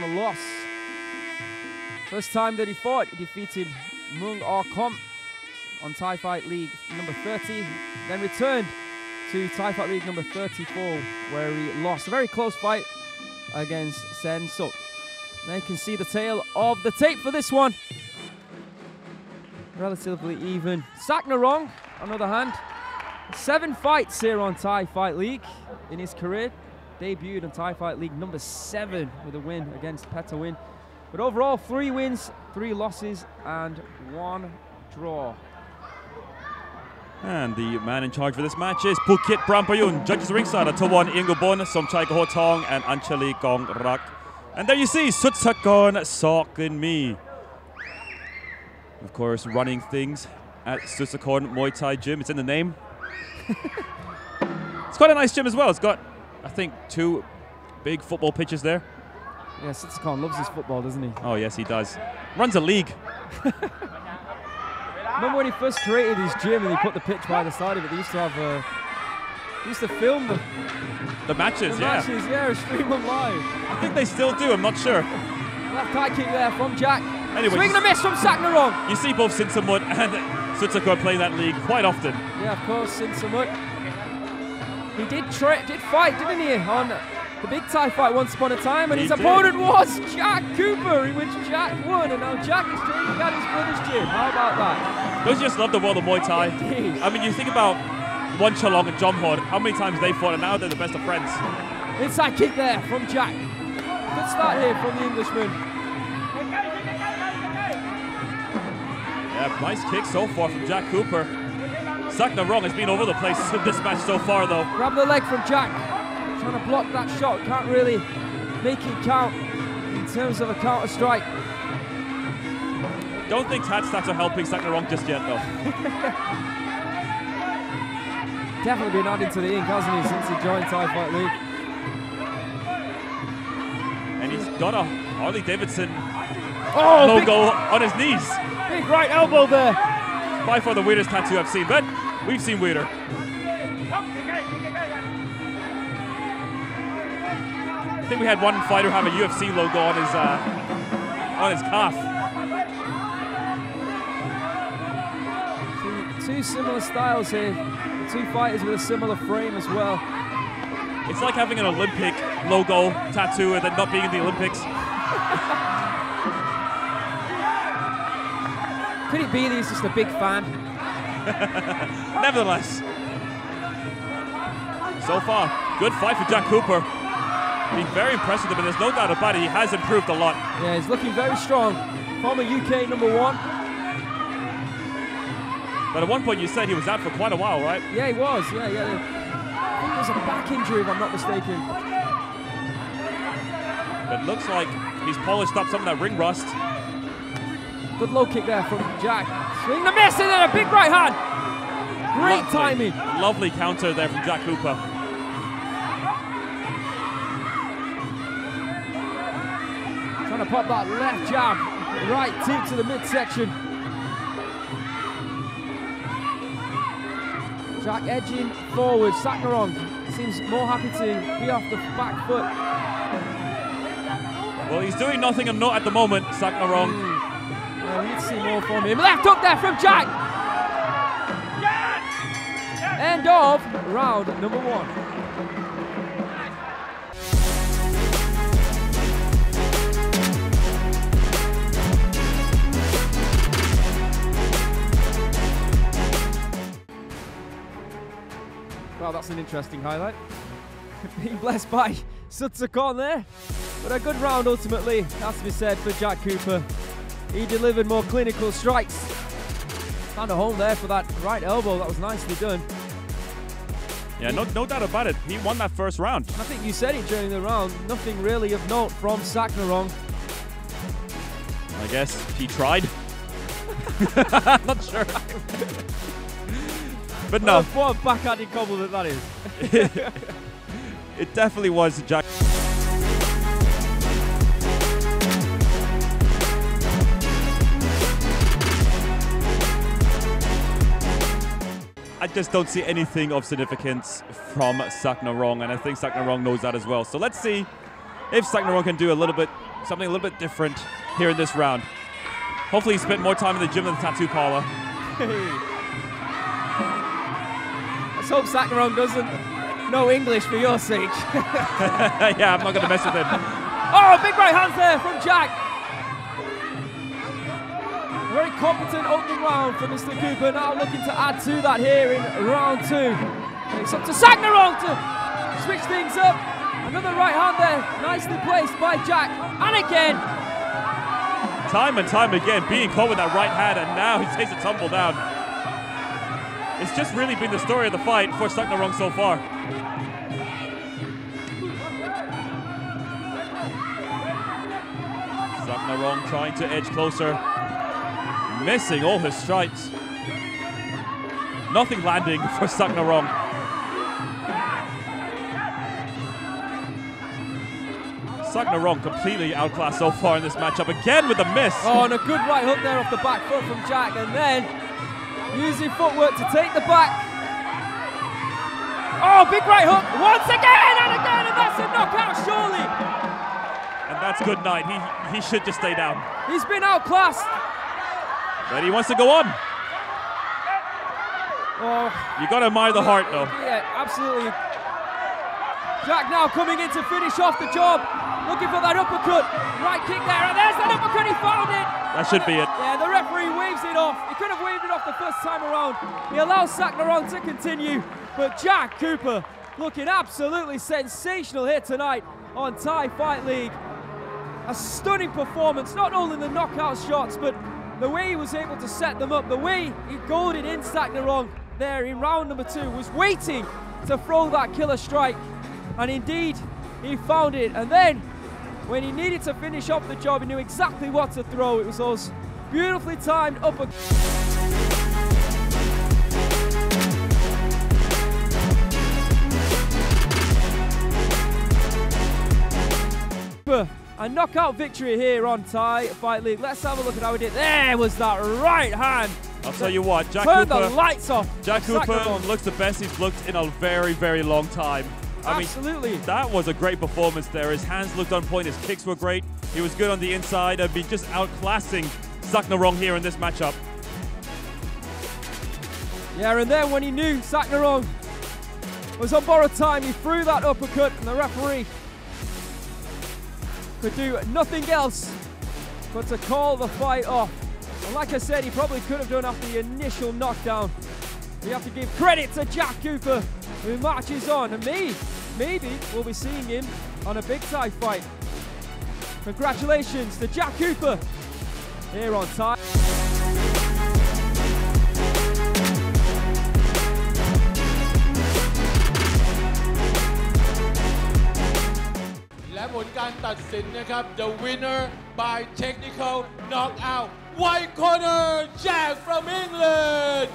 one loss. First time that he fought, he defeated Mung Ar ah Kom on Thai Fight League number 30, then returned to Thai Fight League number 34, where he lost a very close fight against Sen Suk. Now you can see the tale of the tape for this one. Relatively even. Saknarong, on the other hand, seven fights here on Thai Fight League in his career. Debuted on Thai Fight League number seven with a win against Petawin. But overall, three wins, three losses, and one draw. And the man in charge for this match is Phuket Prampayun. Judges ringside are Tawan Ingobon, Somchai tong and Anchali Gong Rak. And there you see Sudsakorn Sor Klinmee. Of course, running things at Sudsakorn Muay Thai Gym. It's in the name. it's quite a nice gym as well. It's got, I think, two big football pitches there. Yeah, Sudsakorn loves his football, doesn't he? Oh, yes, he does. Runs a league. Remember when he first created his gym and he put the pitch by the side of it? They used to have uh, they used to film the, The matches, the yeah. matches, yeah, stream them live. I think they still do, I'm not sure. Left high kick there from Jack. Anyway, Swing and a miss from Saknarong. You see both Sinsamut and Sudsakorn playing that league quite often. Yeah, of course, Sinsamut. He did tra- did fight, didn't he, on the big Thai fight once upon a time, and He his did. opponent was Jack Cooper, in which Jack won, and now Jack is training at his brother's gym. How about that? Don't you just love the world of Muay Thai? Indeed. I mean, you think about Wanchalong and Jomhod, how many times they fought, and now they're the best of friends. Inside kick there from Jack. Good start here from the Englishman. Yeah, nice kick so far from Jack Cooper. Saknarong has been over the place in this match so far, though. Grab the leg from Jack. Trying to block that shot. Can't really make it count in terms of a counter strike. Don't think Tat stats are helping Saknarong just yet, though. Definitely been added to the ink, hasn't he, since he joined Thai Fight League? And he's got a Harley Davidson Oh, logo on his knees. big, big right elbow there. By far the weirdest tattoo I've seen, but we've seen weirder. I think we had one fighter have a UFC logo on his uh, on his calf. Two, two similar styles here. Two fighters with a similar frame as well. It's like having an Olympic logo tattoo and then not being in the Olympics. Could it be that he's just a big fan? Nevertheless, so far, good fight for Jack Cooper. Been very impressed with him, there's no doubt about it. He has improved a lot. Yeah, he's looking very strong. Former UK number one. But at one point, you said he was out for quite a while, right? Yeah, he was. Yeah, yeah. I think it was a back injury, if I'm not mistaken. But looks like he's polished up some of that ring rust. Good low kick there from Jack. Swing the miss and then a big right hand. Great Lovely- timing. Lovely counter there from Jack Cooper. Trying to pop that left jab. Right deep to the midsection. Jack edging forward. Saknarong seems more happy to be off the back foot. Well, he's doing nothing and not at the moment, Saknarong. Yeah, hmm. More from him. Left hook there from Jack. End of round number one. Well, that's an interesting highlight. Being blessed by Sudsakorn there. But a good round ultimately, has to be said, for Jack Cooper. He delivered more clinical strikes. Found a home there for that right elbow. That was nicely done. Yeah, no, no doubt about it. He won that first round. I think you said it during the round. Nothing really of note from Saknarong. I guess he tried. not sure. but no, Oh, what a backhanded compliment that is. it definitely was Jack. I just don't see anything of significance from Saknarong, and I think Saknarong knows that as well. So let's see if Saknarong can do a little bit something a little bit different here in this round. Hopefully, he spent more time in the gym than the tattoo parlor. Let's hope Saknarong doesn't know English for your sake. yeah, I'm not going to mess with him. Oh, big right hands there from Jack. Very competent opening round for Mr. Cooper. Now looking to add to that here in round two. It's up to Saknarong to switch things up. Another right hand there, nicely placed by Jack. And again. Time and time again, being caught with that right hand, and now he takes a tumble down. It's just really been the story of the fight for Saknarong so far. Saknarong trying to edge closer, missing all his strikes. Nothing landing for Saknarong. Saknarong completely outclassed so far in this matchup. Again with the miss. Oh, and a good right hook there off the back foot from Jack, and then using footwork to take the back. Oh, big right hook once again and again, and that's a knockout, surely. And that's good night. He, he should just stay down. He's been outclassed. But he wants to go on. Oh, You got to admire the heart, though. yeah, absolutely. Jack now coming in to finish off the job. Looking for that uppercut. Right kick there, and there's that uppercut. He found it. That should be it. Yeah, the referee waves it off. He could have waved it off the first time around. He allows Saknarong to continue, but Jack Cooper looking absolutely sensational here tonight on Thai Fight League. A stunning performance, not only the knockout shots, but the way he was able to set them up, the way he goaded in Saknarong there in round number two, was waiting to throw that killer strike. And indeed, he found it. And then when he needed to finish off the job, he knew exactly what to throw. It was those beautifully timed upper. A knockout victory here on Thai Fight League. Let's have a look at how he did. There was that right hand. I'll tell you what, Jack Turned Cooper, the lights off. Jack Cooper looks the best he's looked in a very, very long time. I mean, Absolutely. that was a great performance there. His hands looked on point, his kicks were great. He was good on the inside and been just outclassing Saknarong here in this matchup. Yeah, and then when he knew Saknarong was on borrowed time, he threw that uppercut, and the referee could do nothing else but to call the fight off. And like I said, he probably could have done after the initial knockdown. We have to give credit to Jack Cooper, who marches on, and me, maybe we'll be seeing him on a big Thai fight. Congratulations to Jack Cooper here on Thai. การตัดสินนะครับ the winner by technical knockout white corner Jack from England